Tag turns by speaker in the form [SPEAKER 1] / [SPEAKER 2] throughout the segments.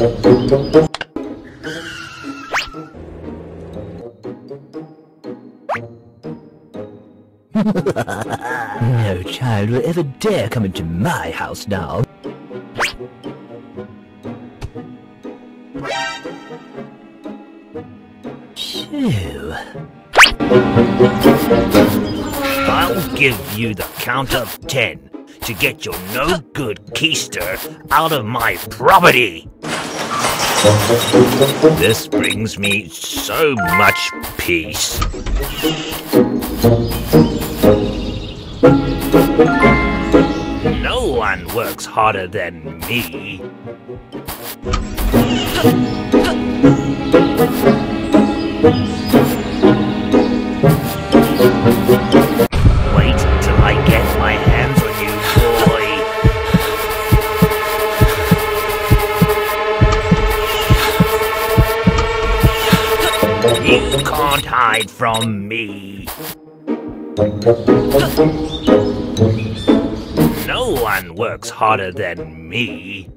[SPEAKER 1] no child will ever dare come into my house now. So...
[SPEAKER 2] I'll give you the count of ten to get your no-good keister out of my property. This brings me so much peace. No one works harder than me. You can't hide from me. No one works harder than me.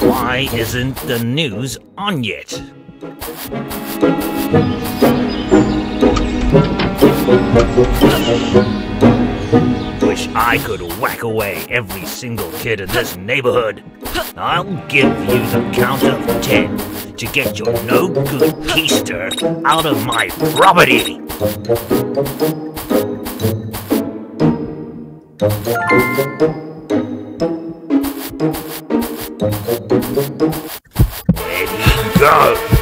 [SPEAKER 2] Why isn't the news on yet? Wish I could whack away every single kid in this neighborhood. I'll give you the count of ten to get your no good keister out of my property. Go?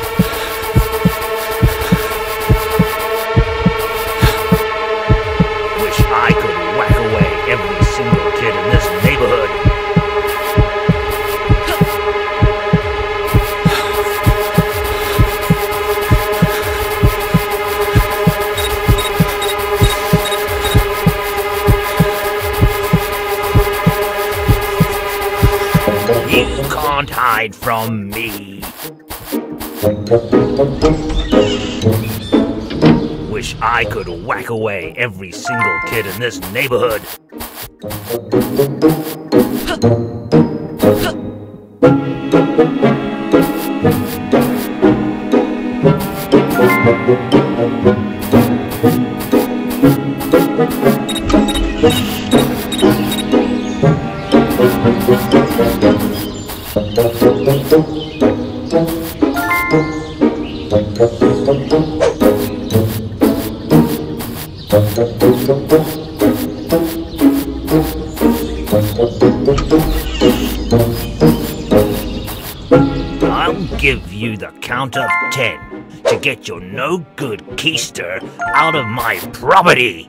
[SPEAKER 2] You can't hide from me. Wish I could whack away every single kid in this neighborhood. I'll give you the count of ten to get your no good keister out of my property.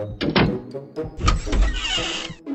[SPEAKER 2] Thank you.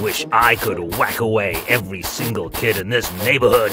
[SPEAKER 2] Wish I could whack away every single kid in this neighborhood.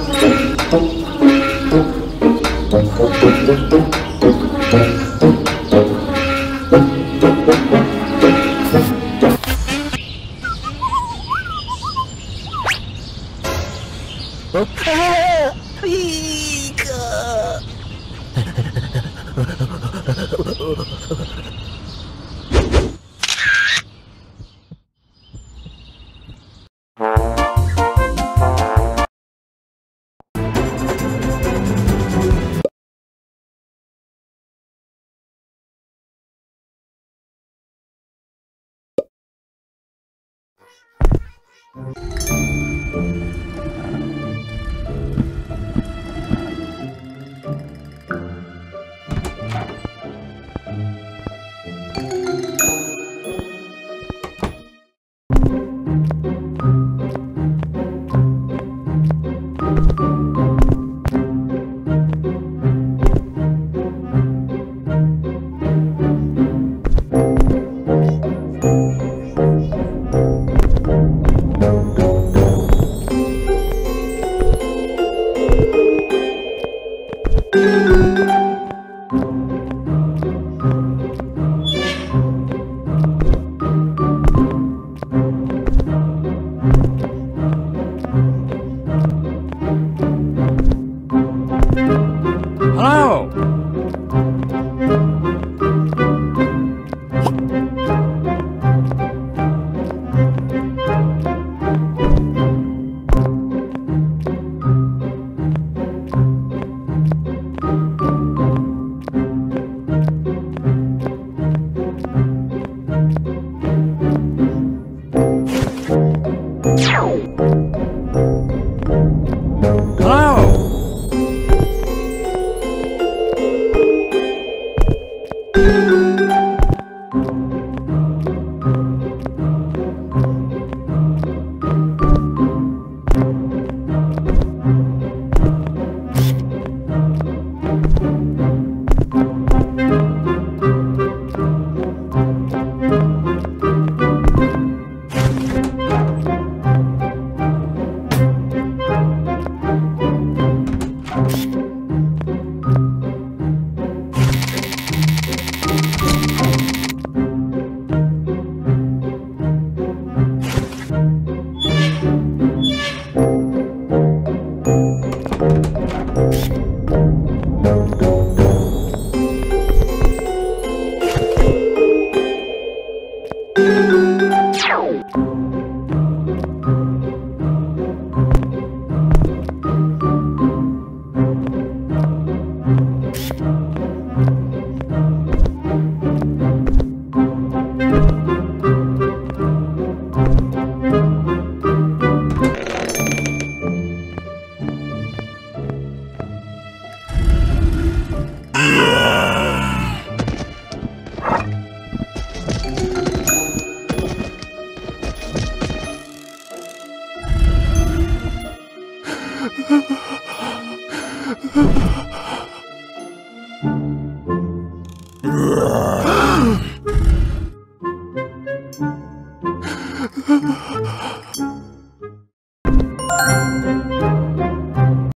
[SPEAKER 2] ああいいか